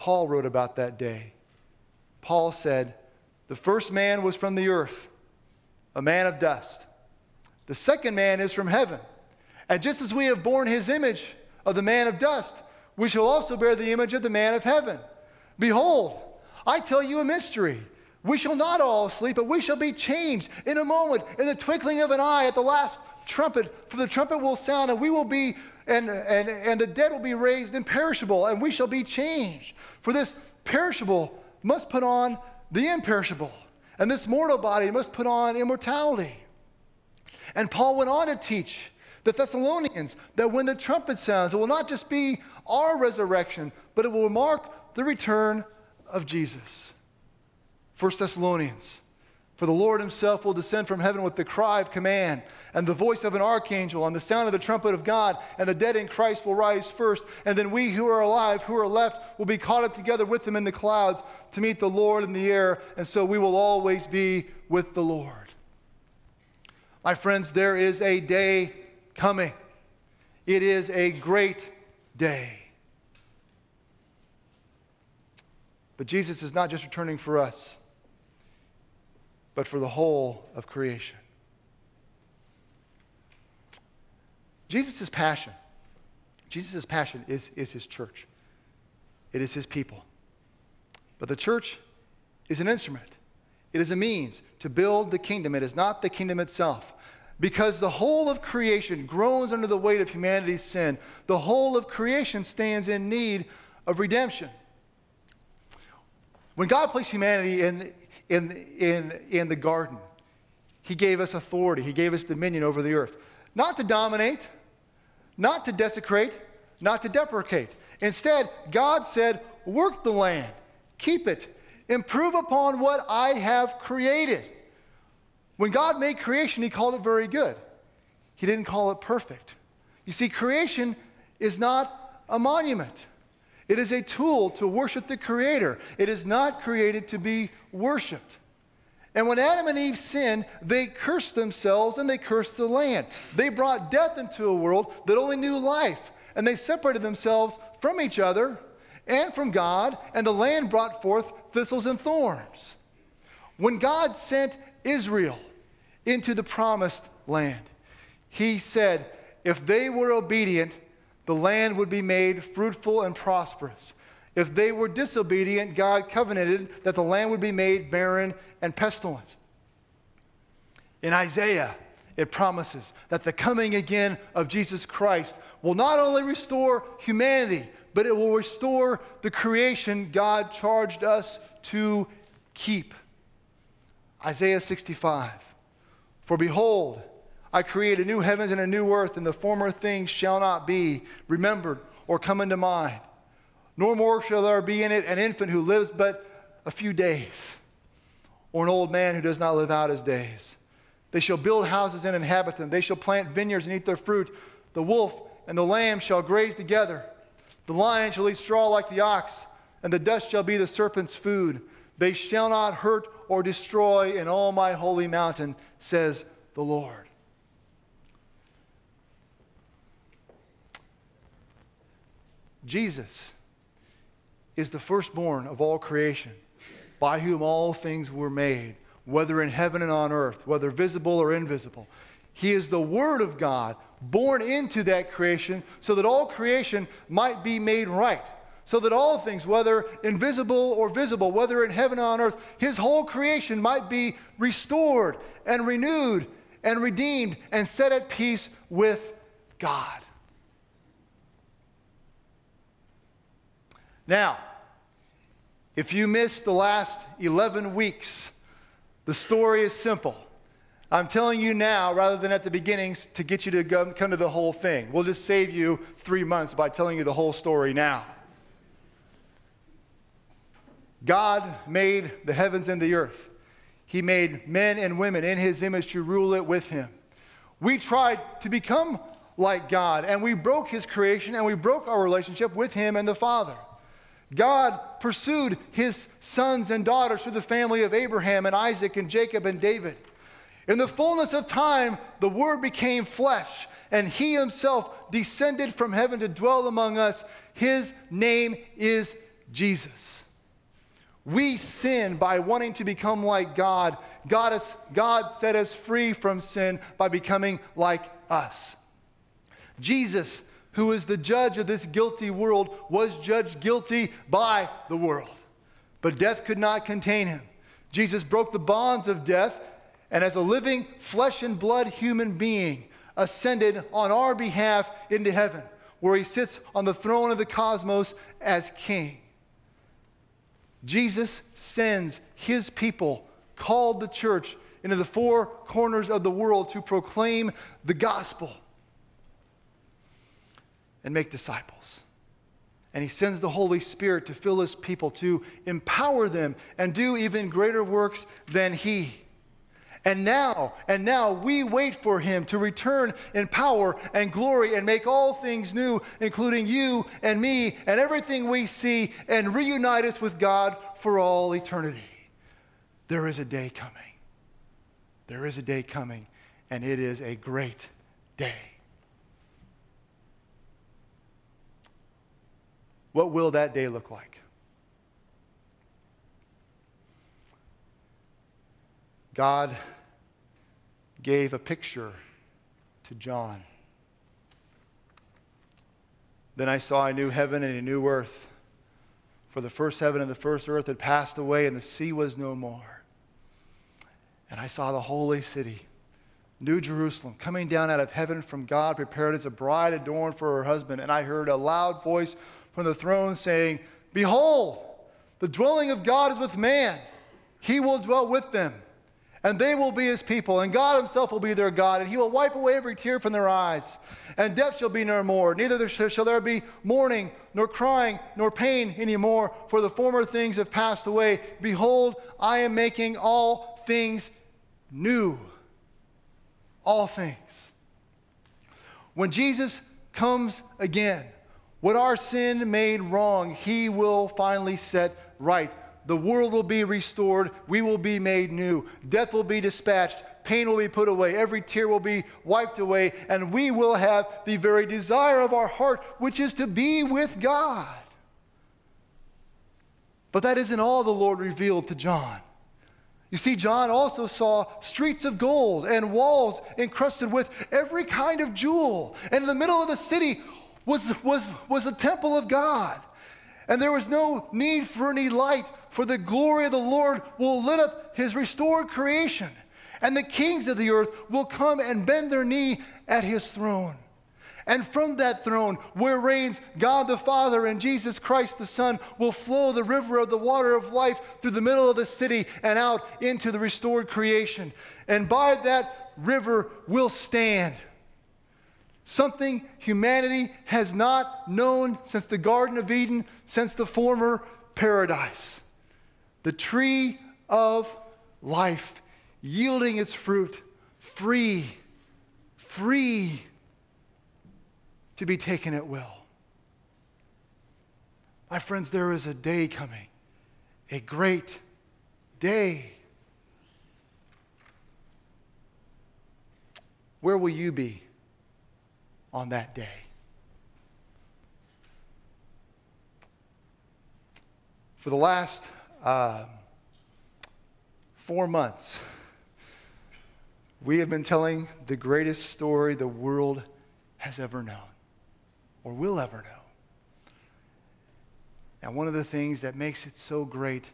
Paul wrote about that day. Paul said, The first man was from the earth, a man of dust. The second man is from heaven. And just as we have borne his image of the man of dust, we shall also bear the image of the man of heaven. Behold, I tell you a mystery. We shall not all sleep, but we shall be changed in a moment, in the twinkling of an eye, at the last trumpet. For the trumpet will sound, and we will be, and, and, and the dead will be raised imperishable, and we shall be changed. For this perishable must put on the imperishable, and this mortal body must put on immortality. And Paul went on to teach the Thessalonians that when the trumpet sounds, it will not just be our resurrection, but it will mark the return of Jesus. 1 Thessalonians. For the Lord himself will descend from heaven with the cry of command and the voice of an archangel and the sound of the trumpet of God, and the dead in Christ will rise first. And then we who are alive, who are left, will be caught up together with them in the clouds to meet the Lord in the air. And so we will always be with the Lord. My friends, there is a day coming. It is a great day. But Jesus is not just returning for us but for the whole of creation. Jesus' passion, Jesus' passion is, is his church. It is his people. But the church is an instrument. It is a means to build the kingdom. It is not the kingdom itself. Because the whole of creation groans under the weight of humanity's sin, the whole of creation stands in need of redemption. When God placed humanity in, in, in, in the garden. He gave us authority, He gave us dominion over the earth. Not to dominate, not to desecrate, not to deprecate. Instead, God said, Work the land, keep it, improve upon what I have created. When God made creation, He called it very good. He didn't call it perfect. You see, creation is not a monument. It is a tool to worship the Creator. It is not created to be worshiped. And when Adam and Eve sinned, they cursed themselves and they cursed the land. They brought death into a world that only knew life. And they separated themselves from each other and from God, and the land brought forth thistles and thorns. When God sent Israel into the promised land, He said, if they were obedient, the land would be made fruitful and prosperous. If they were disobedient, God covenanted that the land would be made barren and pestilent. In Isaiah, it promises that the coming again of Jesus Christ will not only restore humanity, but it will restore the creation God charged us to keep. Isaiah 65 For behold, I create a new heavens and a new earth, and the former things shall not be remembered or come into mind. Nor more shall there be in it an infant who lives but a few days, or an old man who does not live out his days. They shall build houses and inhabit them. They shall plant vineyards and eat their fruit. The wolf and the lamb shall graze together. The lion shall eat straw like the ox, and the dust shall be the serpent's food. They shall not hurt or destroy in all my holy mountain, says the Lord. Jesus is the firstborn of all creation, by whom all things were made, whether in heaven and on earth, whether visible or invisible. He is the Word of God, born into that creation, so that all creation might be made right. So that all things, whether invisible or visible, whether in heaven or on earth, His whole creation might be restored and renewed and redeemed and set at peace with God. Now, if you missed the last 11 weeks, the story is simple. I'm telling you now rather than at the beginnings to get you to come to the whole thing. We'll just save you three months by telling you the whole story now. God made the heavens and the earth. He made men and women in his image to rule it with him. We tried to become like God, and we broke his creation and we broke our relationship with him and the Father. God pursued his sons and daughters through the family of Abraham and Isaac and Jacob and David. In the fullness of time, the Word became flesh, and he himself descended from heaven to dwell among us. His name is Jesus. We sin by wanting to become like God. God, is, God set us free from sin by becoming like us. Jesus, who is the judge of this guilty world, was judged guilty by the world. But death could not contain him. Jesus broke the bonds of death and, as a living flesh and blood human being, ascended on our behalf into heaven, where he sits on the throne of the cosmos as king. Jesus sends his people, called the church, into the four corners of the world to proclaim the gospel and make disciples. And he sends the Holy Spirit to fill his people, to empower them and do even greater works than he. And now, and now we wait for him to return in power and glory and make all things new, including you and me and everything we see, and reunite us with God for all eternity. There is a day coming. There is a day coming, and it is a great day. What will that day look like? God gave a picture to John. Then I saw a new heaven and a new earth. For the first heaven and the first earth had passed away, and the sea was no more. And I saw the holy city, New Jerusalem, coming down out of heaven from God, prepared as a bride adorned for her husband. And I heard a loud voice from the throne saying, Behold, the dwelling of God is with man. He will dwell with them, and they will be his people, and God himself will be their God, and he will wipe away every tear from their eyes. And death shall be no more, neither shall there be mourning, nor crying, nor pain anymore, for the former things have passed away. Behold, I am making all things new. All things. When Jesus comes again, what our sin made wrong, he will finally set right. The world will be restored. We will be made new. Death will be dispatched. Pain will be put away. Every tear will be wiped away. And we will have the very desire of our heart, which is to be with God. But that isn't all the Lord revealed to John. You see, John also saw streets of gold and walls encrusted with every kind of jewel. And in the middle of the city, was, was, was a temple of God. And there was no need for any light, for the glory of the Lord will lit up his restored creation. And the kings of the earth will come and bend their knee at his throne. And from that throne, where reigns God the Father and Jesus Christ the Son, will flow the river of the water of life through the middle of the city and out into the restored creation. And by that river will stand something humanity has not known since the Garden of Eden, since the former paradise. The tree of life, yielding its fruit, free, free to be taken at will. My friends, there is a day coming, a great day. Where will you be? On that day. For the last uh, four months, we have been telling the greatest story the world has ever known or will ever know. And one of the things that makes it so great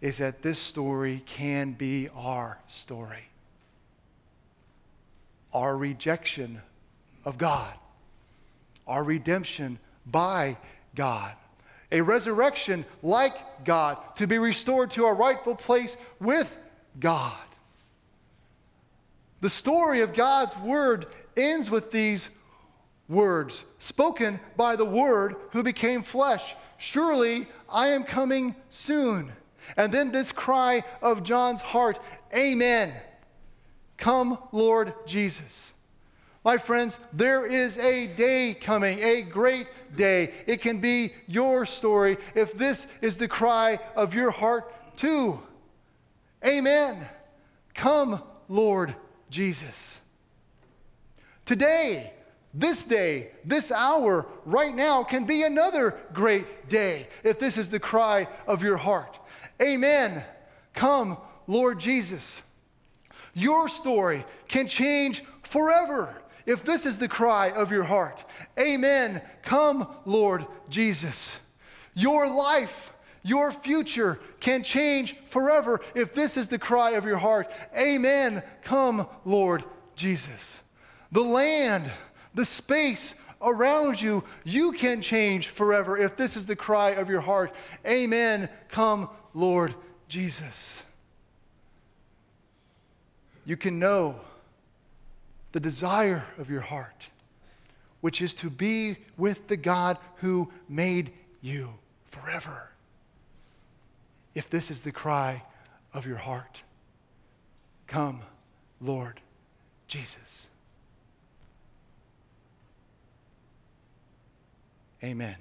is that this story can be our story. Our rejection of God, our redemption by God, a resurrection like God, to be restored to our rightful place with God. The story of God's word ends with these words spoken by the Word who became flesh. Surely I am coming soon. And then this cry of John's heart Amen. Come, Lord Jesus. My friends, there is a day coming, a great day. It can be your story if this is the cry of your heart too. Amen. Come, Lord Jesus. Today, this day, this hour, right now can be another great day if this is the cry of your heart. Amen. Come, Lord Jesus. Your story can change forever if this is the cry of your heart. Amen. Come, Lord Jesus. Your life, your future can change forever if this is the cry of your heart. Amen. Come, Lord Jesus. The land, the space around you, you can change forever if this is the cry of your heart. Amen. Come, Lord Jesus. You can know the desire of your heart, which is to be with the God who made you forever. If this is the cry of your heart, come, Lord Jesus. Amen.